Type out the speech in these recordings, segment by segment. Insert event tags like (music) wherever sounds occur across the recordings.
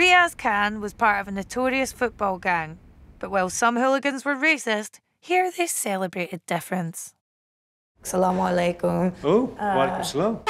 Riaz Khan was part of a notorious football gang, but while some hooligans were racist, here they celebrated difference. Assalamu alaikum. Oh, uh, walaikum salam.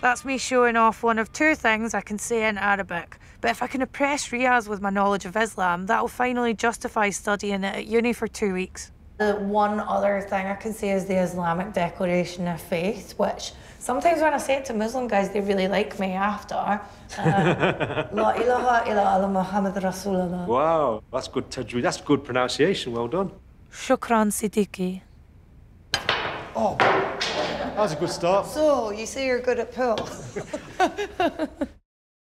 That's me showing off one of two things I can say in Arabic. But if I can impress Riaz with my knowledge of Islam, that'll finally justify studying it at uni for two weeks. The one other thing I can say is the Islamic Declaration of Faith, which sometimes when I say it to Muslim guys, they really like me after. Uh, (laughs) La ilaha illa Muhammad Rasulullah. Wow, that's good tajweed. That's good pronunciation. Well done. Shukran Siddiqui. Oh, that was a good start. So, you say you're good at pool. (laughs)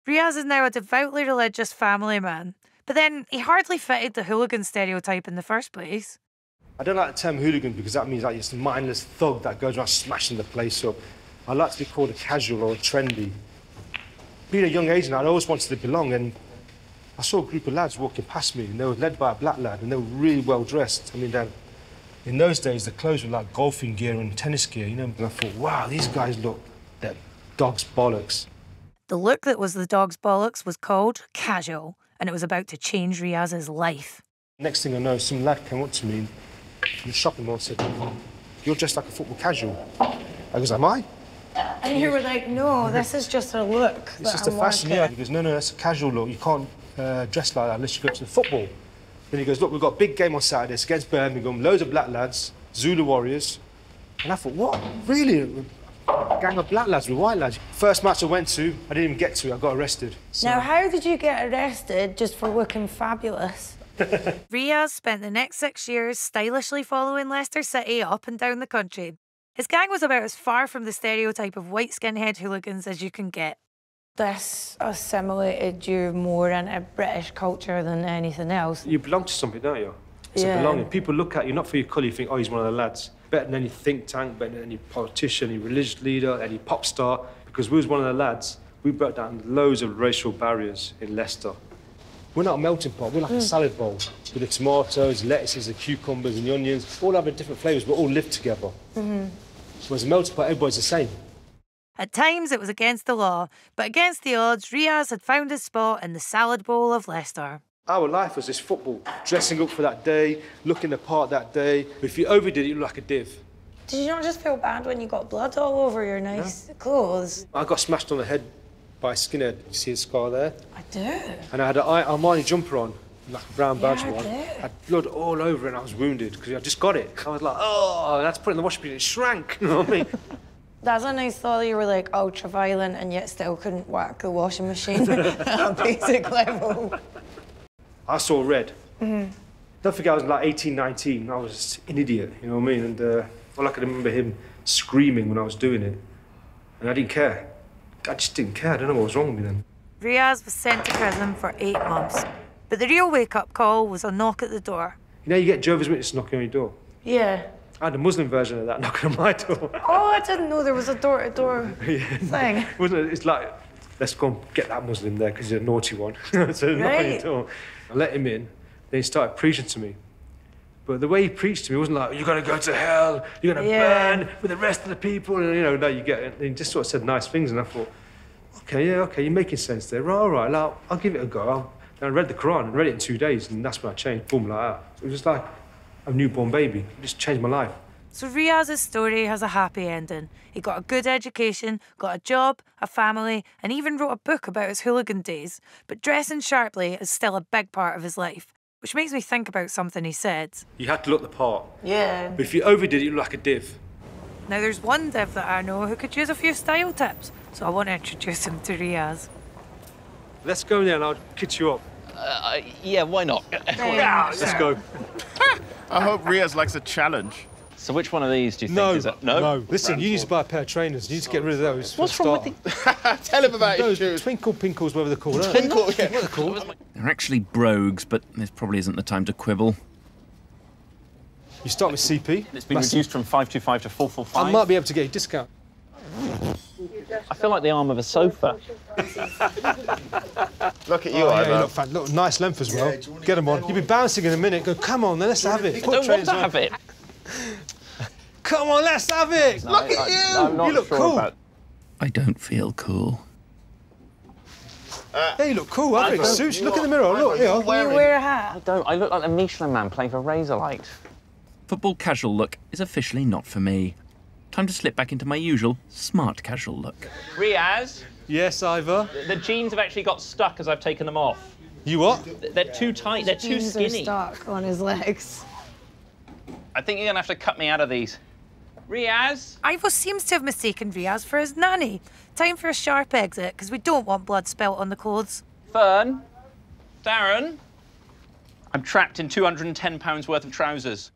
Riaz is now a devoutly religious family man, but then he hardly fitted the hooligan stereotype in the first place. I don't like the term hooligan because that means like it's a mindless thug that goes around smashing the place up. I like to be called a casual or a trendy. Being a young age now, I always wanted to belong, and I saw a group of lads walking past me, and they were led by a black lad, and they were really well dressed. I mean, then in those days, the clothes were like golfing gear and tennis gear, you know. And I thought, wow, these guys look, they're dog's bollocks. The look that was the dog's bollocks was called casual, and it was about to change Riaz's life. Next thing I know, some lad came up to me shopping mall said, You're dressed like a football casual. I goes, Am I? And you were like, No, this is just a look. It's just I'm a fashion, yeah. He goes, No, no, that's a casual look. You can't uh, dress like that unless you go to the football. Then he goes, Look, we've got a big game on Saturday. It's against Birmingham, loads of black lads, Zulu Warriors. And I thought, What? Really? gang of black lads with white lads. First match I went to, I didn't even get to. I got arrested. So. Now, how did you get arrested just for looking fabulous? (laughs) Riaz spent the next six years stylishly following Leicester City up and down the country. His gang was about as far from the stereotype of white skinhead hooligans as you can get. This assimilated you more into British culture than anything else. You belong to something, don't you? It's yeah. a belonging. People look at you not for your colour, you think, oh, he's one of the lads better than any think tank, better than any politician, any religious leader, any pop star, because we was one of the lads. We broke down loads of racial barriers in Leicester. We're not a melting pot, we're like mm. a salad bowl with the tomatoes, lettuces, the cucumbers and the onions, all having different flavours, but all live together. Mm -hmm. Whereas a melting pot, everybody's the same. At times it was against the law, but against the odds, Riaz had found his spot in the salad bowl of Leicester. Our life was this football, dressing up for that day, looking the part that day. If you overdid it, you look like a div. Did you not just feel bad when you got blood all over your nice yeah. clothes? I got smashed on the head by a skinhead. You see the scar there? I do. And I had an Armani jumper on, like a brown badge yeah, one. I, I had blood all over and I was wounded because I just got it. I was like, oh, that's put in the washing machine. It shrank. (laughs) You know what I mean? That's a nice thought you were like ultra violent and yet still couldn't whack the washing machine (laughs) at a basic level. I saw red. Mm-hmm. Don't forget, I was like 18, 19. I was an idiot, you know what I mean? And uh, all I can remember him screaming when I was doing it. And I didn't care. I just didn't care. I don't know what was wrong with me then. Riaz was sent to prison for eight months. But the real wake up call was a knock at the door. You know, you get Jehovah's Witness knocking on your door. Yeah. I had a Muslim version of that (laughs) knocking on my door. Oh, I didn't know there was a door to door thing. (laughs) Wasn't it? It's like, let's go and get that Muslim there because he's a naughty one. (laughs) so right. knock on your door. I let him in. Then he started preaching to me. But the way he preached to me wasn't like, you're going to go to hell, you're going to yeah. burn with the rest of the people. And, you know, no, you get it. And he just sort of said nice things. And I thought, okay, yeah, okay, you're making sense there. Right, all right, I'll, I'll give it a go. I'll, and I read the Quran and read it in two days. And that's when I changed, boom, like that. It was just like a newborn baby. It just changed my life. So Riaz's story has a happy ending. He got a good education, got a job, a family, and even wrote a book about his hooligan days. But dressing sharply is still a big part of his life, which makes me think about something he said. You had to look the part. Yeah. But if you overdid it, you look like a div. Now there's one div that I know who could use a few style tips, so I want to introduce him to Riaz. Let's go there and I'll kit you up. Uh, yeah, why not? (laughs) yeah, let's go. I hope Riaz likes a challenge. So which one of these do you no, think is it? No, no. Listen, you need to buy a pair of trainers. You need to get rid of those. What's wrong with the... (laughs) Tell him about those shoes. Twinkle Pinkles, whatever they're called. Twinkle, yeah. What are they called? They're actually brogues, but this probably isn't the time to quibble. You start with CP. It's been Massive. reduced from 525 to 445. I might be able to get a discount. I feel like the arm of a sofa. look at oh, you, oh, yeah, look, look, nice length as well. Yeah, get them on. You'll be bouncing in a minute. Go, come on, then let's have it. I don't want to on. have it. Come on, let's have it. No, Look at I, you. you look sure cool. About... I don't feel cool. Uh, hey, you look cool. I think suits you. Look in the mirror. Look, here. You wear a hat. I don't. I look like the Michelin man playing for Razorlight. Football casual look is officially not for me. Time to slip back into my usual smart casual look. Riaz, Yes, Ivo. the jeans have actually got stuck as I've taken them off. You what? They're too tight. They're too Jeans skinny. are stuck on his legs. I think you're gonna have to cut me out of these. Riaz, Ivo seems to have mistaken Riaz for his nanny. Time for a sharp exit, because we don't want blood spilt on the clothes. Fern, Darren. I'm trapped in 210 pounds worth of trousers.